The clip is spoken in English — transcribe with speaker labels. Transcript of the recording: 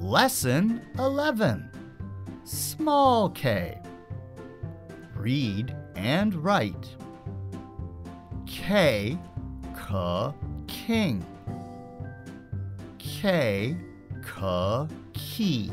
Speaker 1: Lesson 11 Small K. Read and write. K, k, king. K, k, key.